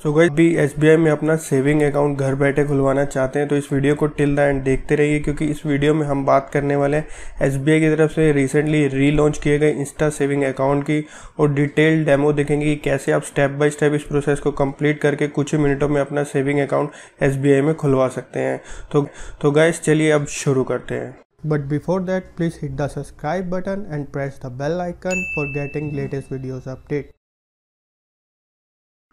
सो गई भी एस में अपना सेविंग अकाउंट घर बैठे खुलवाना चाहते हैं तो इस वीडियो को टिल द एंड देखते रहिए क्योंकि इस वीडियो में हम बात करने वाले हैं एसबीआई की तरफ़ से रिसेंटली रीलॉन्च किए गए इंस्टा सेविंग अकाउंट की और डिटेल डेमो देखेंगे कि कैसे आप स्टेप बाय स्टेप इस प्रोसेस को कंप्लीट करके कुछ ही मिनटों में अपना सेविंग अकाउंट एसबीआई में खुलवा सकते हैं तो तो गैस चलिए अब शुरू करते हैं But before that, please hit the subscribe button and press the bell icon for getting latest videos update.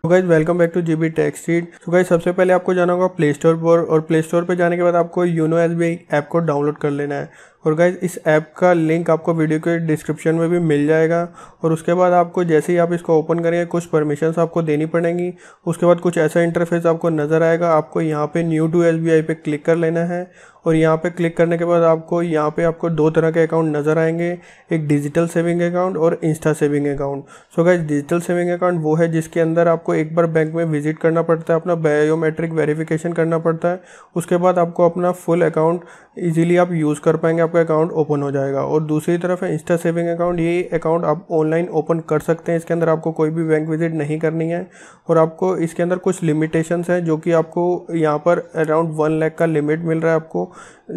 तो guys welcome back to G B techs seat तो गाइज़ सबसे पहले आपको जाना होगा प्ले स्टोर पर और प्ले स्टोर पर जाने के बाद आपको यूनो एस बी ऐप को डाउनलोड कर लेना है। और गाइज़ इस ऐप का लिंक आपको वीडियो के डिस्क्रिप्शन में भी मिल जाएगा। और उसके बाद आपको जैसे ही आप इसको ओपन करेंगे, कुछ परमिशंस आपको देनी पड़ेंगी। उसके बाद कुछ ऐसा इंटरफेस आपको नज़र आएगा। आपको यहाँ पे न्यू टू एस पे क्लिक कर लेना है। और यहाँ पे क्लिक करने के बाद आपको यहाँ पे आपको दो तरह के अकाउंट नज़र आएँगे। एक डिजिटल सेविंग अकाउंट और insta saving account so guys digital saving account वो है जिसके अंदर आपको एक बार बैंक में विज़िट करना पड़ता है। अपना बायोमेट्रिक वेरिफिकेशन करना पड़ता है। उसके बाद आपको अपना फुल अकाउंट ईजिली आप यूज़ कर पाएँगे। आपका अकाउंट ओपन हो जाएगा। और दूसरी तरफ़ है इंस्टा सेविंग अकाउंट ये अकाउंट आप ऑनलाइन ओपन कर सकते हैं। इसके अंदर आपको कोई भी बैंक विज़िट नहीं करनी है। और आपको इसके अंदर कुछ लिमिटेशंस हैं, जो कि आपको यहाँ पर अराउंड वन लैख का लिमिट मिल रहा है आपको।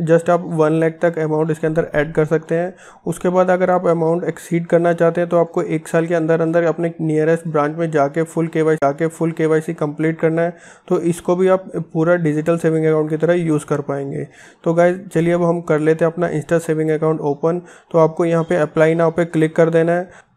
जस्ट आप वन लैख तक अमाउंट इसके अंदर ऐड कर सकते हैं। उसके बाद अगर आप अमाउंट एक्सीड करना चाहते हैं तो आपको एक साल के अंदर अंदर अपने नियरेस्ट ब्रांच में जाके फुल के वाई जाके फुल के वाई सी कंप्लीट करना है। तो इसको भी आप पूरा डिजिटल सेविंग अकाउंट की तरह यूज़ कर पाएँगे। तो गाय चलिए अब हम कर लेते हैं अपना इंस्टा सेविंग अकाउंट ओपन तो आपको यहाँ पे अप्लाई नाउ पे क्लिक कर देना है।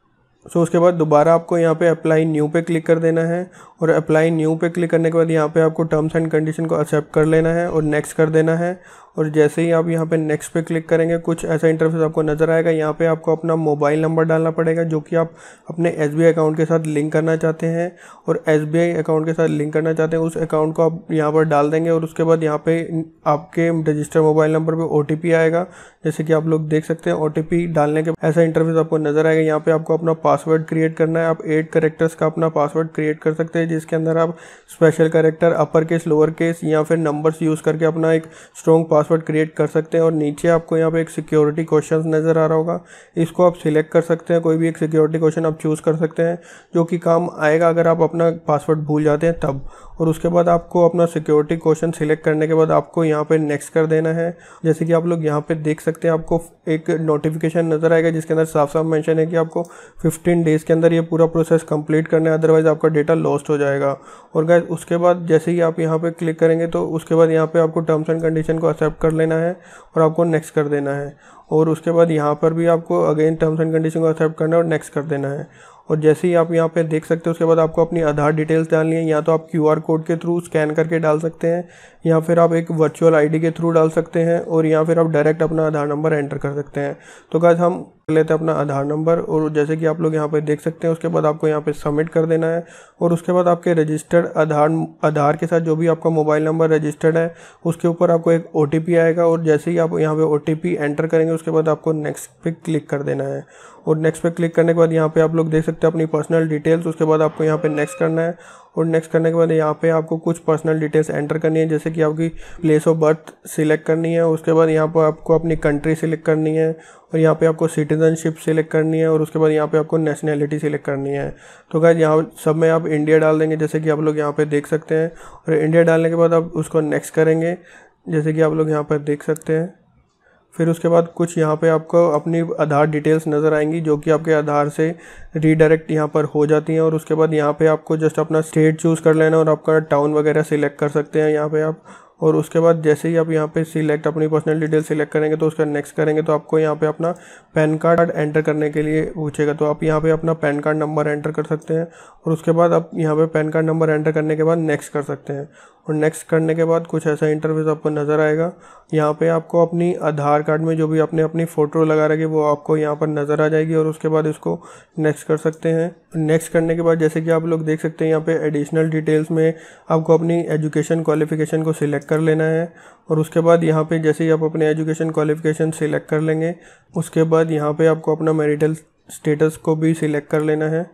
सो उसके बाद दोबारा आपको यहाँ पे अप्लाई न्यू पे क्लिक कर देना है और अप्लाई न्यू पे क्लिक करने के बाद यहाँ पे आपको टर्म्स एंड कंडीशन को एक्सेप्ट कर लेना है और नेक्स्ट कर देना है। और जैसे ही आप यहाँ पे नेक्स्ट पे क्लिक करेंगे, कुछ ऐसा इंटरफेस आपको नज़र आएगा। यहाँ पे आपको अपना मोबाइल नंबर डालना पड़ेगा, जो कि आप अपने एसबीआई अकाउंट के साथ लिंक करना चाहते हैं। और एसबीआई अकाउंट के साथ लिंक करना चाहते हैं, उस अकाउंट को आप यहाँ पर डाल देंगे और उसके बाद यहाँ पे आपके रजिस्टर मोबाइल नंबर पर ओ आएगा। जैसे कि आप लोग देख सकते हैं ओटीपी डालने के ऐसा इंटरफेस आपको नज़र आएगा। यहाँ पे आपको अपना पासवर्ड क्रिएट करना है। आप एट करेक्टर्स का अपना पासवर्ड क्रिएट कर सकते हैं, जिसके अंदर आप special character upper case lower case या फिर नंबर्स यूज़ करके अपना एक स्ट्रॉन्ग पासवर्ड क्रिएट कर सकते हैं। और नीचे आपको यहाँ पे एक सिक्योरिटी क्वेश्चन नज़र आ रहा होगा। इसको आप सिलेक्ट कर सकते हैं। कोई भी एक सिक्योरिटी क्वेश्चन आप चूज़ कर सकते हैं, जो कि काम आएगा अगर आप अपना पासवर्ड भूल जाते हैं तब। और उसके बाद आपको अपना सिक्योरिटी क्वेश्चन सिलेक्ट करने के बाद आपको यहाँ पे नेक्स्ट कर देना है। जैसे कि आप लोग यहाँ पे देख सकते हैं, आपको एक नोटिफिकेशन नज़र आएगा, जिसके अंदर साफ़ साफ़ मेंशन है कि आपको 15 डेज़ के अंदर ये पूरा प्रोसेस कंप्लीट करना है अदरवाइज़ आपका डेटा लॉस्ट हो जाएगा। और गैस उसके बाद जैसे ही आप यहाँ पे क्लिक करेंगे तो उसके बाद यहाँ पे आपको टर्म्स एंड कंडीशन को एक्सेप्ट कर लेना है और आपको नेक्स्ट कर देना है। और उसके बाद यहाँ पर भी आपको अगेन टर्म्स एंड कंडीशन को एक्सेप्ट करना है और नेक्स्ट कर देना है। और जैसे ही आप यहाँ पे देख सकते हैं, उसके बाद आपको अपनी आधार डिटेल्स डालनी है। या तो आप क्यूआर कोड के थ्रू स्कैन करके डाल सकते हैं, या फिर आप एक वर्चुअल आईडी के थ्रू डाल सकते हैं, और या फिर आप डायरेक्ट अपना आधार नंबर एंटर कर सकते हैं। तो गाइस हम लेते हैं अपना आधार नंबर और जैसे कि आप लोग यहाँ पे देख सकते हैं, उसके बाद आपको यहाँ पे सबमिट कर देना है और उसके बाद आपके रजिस्टर्ड आधार आधार के साथ जो भी आपका मोबाइल नंबर रजिस्टर्ड है, उसके ऊपर आपको एक ओटीपी आएगा और जैसे ही आप यहाँ पे ओटीपी एंटर करेंगे, उसके बाद आपको नेक्स्ट पे क्लिक कर देना है। और नेक्स्ट पे क्लिक करने के बाद यहाँ पे आप लोग देख सकते हैं अपनी पर्सनल डिटेल्स उसके बाद आपको यहाँ पे नेक्स्ट करना है और नेक्स्ट करने के बाद यहाँ पे आपको कुछ पर्सनल डिटेल्स एंटर करनी है, जैसे कि आपकी प्लेस ऑफ़ बर्थ सिलेक्ट करनी है, उसके बाद यहाँ पर आपको अपनी कंट्री सिलेक्ट करनी है, और यहाँ पे आपको सिटीजनशिप सिलेक्ट करनी है, और उसके बाद यहाँ पे आपको नेशनैलिटी सिलेक्ट करनी है। तो गाइज़ यहाँ सब में आप इंडिया डाल देंगे, जैसे कि आप लोग यहाँ पे देख सकते हैं, और इंडिया डालने के बाद आप उसको नेक्स्ट करेंगे, जैसे कि आप लोग यहाँ पर देख सकते हैं। फिर उसके बाद कुछ यहाँ पे आपको अपनी आधार डिटेल्स नज़र आएँगी, जो कि आपके आधार से रीडायरेक्ट यहाँ पर हो जाती हैं और उसके बाद यहाँ पे आपको जस्ट अपना स्टेट चूज़ कर लेना और आपका टाउन वगैरह सिलेक्ट कर सकते हैं यहाँ पे आप। और उसके बाद जैसे ही आप यहाँ पे सिलेक्ट अपनी पर्सनल डिटेल सिलेक्ट करेंगे तो उसका नेक्स्ट करेंगे तो आपको यहाँ पे अपना पैन कार्ड एंटर करने के लिए पूछेगा। तो आप यहाँ पे अपना पैन कार्ड नंबर एंटर कर सकते हैं और उसके बाद आप यहाँ पे पैन कार्ड नंबर एंटर करने के बाद नेक्स्ट कर सकते हैं। और नेक्स्ट करने के बाद कुछ ऐसा इंटरफेस आपको नज़र आएगा। यहाँ पे आपको अपनी आधार कार्ड में जो भी आपने अपनी फ़ोटो लगा रखी वो आपको यहाँ पर नज़र आ जाएगी और उसके बाद इसको नेक्स्ट कर सकते हैं। नेक्स्ट करने के बाद जैसे कि आप लोग देख सकते हैं, यहाँ पे एडिशनल डिटेल्स में आपको अपनी एजुकेशन क्वालिफिकेशन को सिलेक्ट कर लेना है। और उसके बाद यहाँ पे जैसे ही आप अपने एजुकेशन क्वालिफिकेशन सिलेक्ट कर लेंगे, उसके बाद यहाँ पे आपको अपना मैरिटल स्टेटस को भी सिलेक्ट कर लेना है।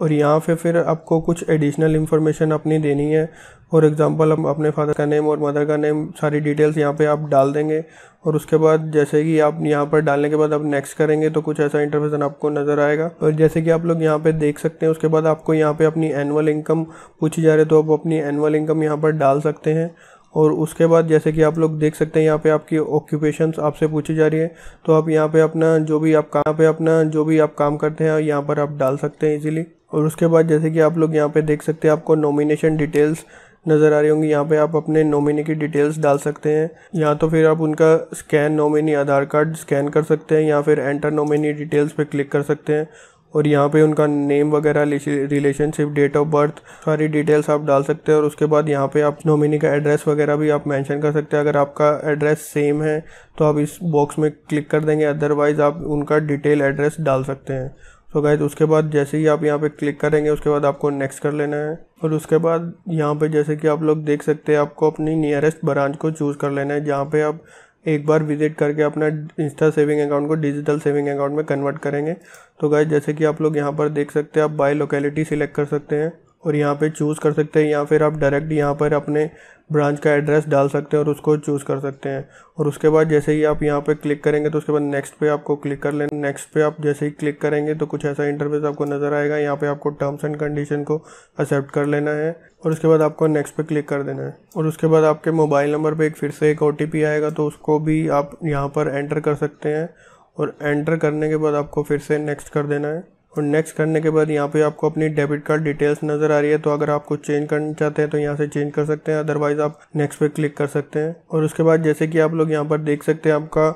और यहाँ पे फिर आपको कुछ एडिशनल इन्फॉर्मेशन अपनी देनी है। फॉर एग्ज़ाम्पल हम अपने फादर का नेम और मदर का नेम सारी डिटेल्स यहाँ पे आप डाल देंगे। और उसके बाद जैसे कि आप यहाँ पर डालने के बाद आप नेक्स्ट करेंगे तो कुछ ऐसा इंटरफेसन आपको नज़र आएगा। और जैसे कि आप लोग यहाँ पे देख सकते हैं, उसके बाद आपको यहाँ पे अपनी एनुअल इनकम पूछी जा रही है तो आप अपनी एनुअल इनकम यहाँ पर डाल सकते हैं। और उसके बाद जैसे कि आप लोग देख सकते हैं, यहाँ पे आपकी ऑक्यूपेशंस आपसे पूछी जा रही है तो आप यहाँ पे अपना जो भी आप कहाँ पे अपना जो भी आप काम करते हैं, यहाँ पर आप डाल सकते हैं इजीली और उसके बाद जैसे कि आप लोग यहाँ पे देख सकते हैं, आपको नॉमिनेशन डिटेल्स नज़र आ रही होंगी। यहाँ पे आप अपने नॉमिनी की डिटेल्स डाल सकते हैं। या तो फिर आप उनका scan nominee Aadhaar card scan कर सकते हैं या फिर एंटर नॉमिनी डिटेल्स पे क्लिक कर सकते हैं। और यहाँ पे उनका नेम वगैरह रिलेशनशिप डेट ऑफ़ बर्थ सारी डिटेल्स आप डाल सकते हैं। और उसके बाद यहाँ पे आप नॉमिनी का एड्रेस वगैरह भी आप मेंशन कर सकते हैं। अगर आपका एड्रेस सेम है तो आप इस बॉक्स में क्लिक कर देंगे। अदरवाइज़ आप उनका डिटेल एड्रेस डाल सकते हैं। तो गाइज़ उसके बाद जैसे ही आप यहाँ पे क्लिक करेंगे, उसके बाद आपको नेक्स्ट कर लेना है। और उसके बाद यहाँ पे जैसे कि आप लोग देख सकते हैं, आपको अपनी नियरेस्ट ब्रांच को चूज़ कर लेना है, जहाँ पे आप एक बार विज़िट करके अपना इंस्टा सेविंग अकाउंट को डिजिटल सेविंग अकाउंट में कन्वर्ट करेंगे। तो गाइज़ जैसे कि आप लोग यहाँ पर देख सकते हैं, आप बाई लोकेलिटी सिलेक्ट कर सकते हैं। और यहाँ पे चूज़ कर सकते हैं या फिर आप डायरेक्ट यहाँ पर अपने ब्रांच का एड्रेस डाल सकते हैं और उसको चूज़ कर सकते हैं। और उसके बाद जैसे ही आप यहाँ पे क्लिक करेंगे तो उसके बाद नेक्स्ट पे आपको क्लिक कर लेना। नेक्स्ट पे आप जैसे ही क्लिक करेंगे तो कुछ ऐसा इंटरफेस आपको नज़र आएगा। यहाँ पे आपको टर्म्स एंड कंडीशन को एक्सेप्ट कर लेना है और उसके बाद आपको नेक्स्ट पे क्लिक कर देना है। और उसके बाद आपके मोबाइल नंबर पर एक फिर से एक ओटीपी आएगा तो उसको भी आप यहाँ पर एंटर कर सकते हैं। और एंटर करने के बाद आपको फिर से नेक्स्ट कर देना है। और नेक्स्ट करने के बाद यहाँ पे आपको अपनी डेबिट कार्ड डिटेल्स नज़र आ रही है तो अगर आप कुछ चेंज करना चाहते हैं तो यहाँ से चेंज कर सकते हैं। अदरवाइज़ आप नेक्स्ट पे क्लिक कर सकते हैं। और उसके बाद जैसे कि आप लोग यहाँ पर देख सकते हैं, आपका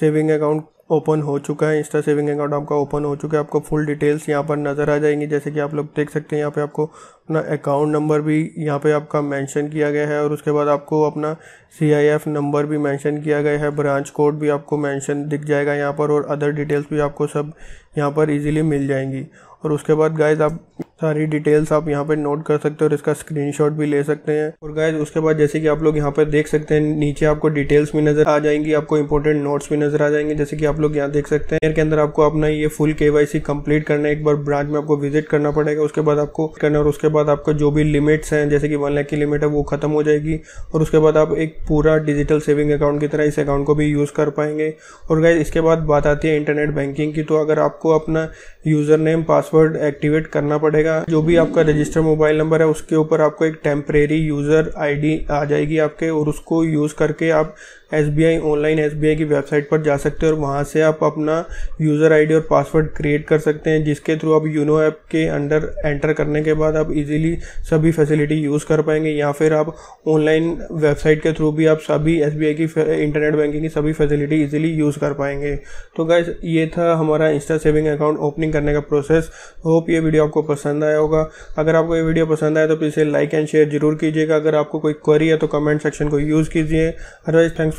सेविंग अकाउंट ओपन हो चुका है। इंस्टा सेविंग अकाउंट आपका ओपन हो चुका है। आपको फुल डिटेल्स यहाँ पर नज़र आ जाएँगी। जैसे कि आप लोग देख सकते हैं, यहाँ पे आपको अपना अकाउंट नंबर भी यहाँ पे आपका मेंशन किया गया है। और उसके बाद आपको अपना सी आई एफ़ नंबर भी मेंशन किया गया है। ब्रांच कोड भी आपको मेंशन दिख जाएगा यहाँ पर। और अदर डिटेल्स भी आपको सब यहाँ पर इजीली मिल जाएँगी। और उसके बाद गाइज़ आप सारी डिटेल्स आप यहाँ पे नोट कर सकते हो और इसका स्क्रीनशॉट भी ले सकते हैं। और गाइज़ उसके बाद जैसे कि आप लोग यहाँ पर देख सकते हैं, नीचे आपको डिटेल्स भी नज़र आ जाएँगी, आपको इंपॉर्टेंट नोट्स भी नज़र आ जाएँगे। जैसे कि आप लोग यहाँ देख सकते हैं के अंदर आपको अपना ये फुल के कंप्लीट करना है। एक बार ब्रांच में आपको विज़िट करना पड़ेगा, उसके बाद आपको करना और उसके बाद आपका जो भी लिमिट्स हैं, जैसे कि वन लाख की लिमिट है, वो खत्म हो जाएगी। और उसके बाद आप एक पूरा डिजिटल सेविंग अकाउंट की तरह इस अकाउंट को भी यूज़ कर पाएँगे। और गाइज़ इसके बाद बात आती है इंटरनेट बैंकिंग की। तो अगर आपको अपना यूज़र नेम पासवर्ड एक्टिवेट करना पड़ेगा। जो भी आपका रजिस्टर मोबाइल नंबर है, उसके ऊपर आपको एक टेम्परेरी यूज़र आईडी आ जाएगी आपके और उसको यूज़ करके आप S B I online S B I की वेबसाइट पर जा सकते हैं और वहाँ से आप अपना यूज़र आईडी और पासवर्ड क्रिएट कर सकते हैं, जिसके थ्रू आप यूनो ऐप के अंडर एंटर करने के बाद आप इजीली सभी फैसिलिटी यूज़ कर पाएँगे या फिर आप ऑनलाइन वेबसाइट के थ्रू भी आप सभी एस बी आई की इंटरनेट बैंकिंग की सभी फैसिलिटी ईजिली यूज़ कर पाएँगे। तो गैस ये था हमारा इंस्टा सेविंग अकाउंट ओपनिंग करने का प्रोसेस होप ये वीडियो आपको पसंद आया होगा। अगर आपको ये वीडियो पसंद आया तो प्लीज़ लाइक एंड शेयर ज़रूर कीजिएगा। अगर आपको कोई क्वेरी है तो कमेंट सेक्शन को यूज़ कीजिए। Otherwise thanks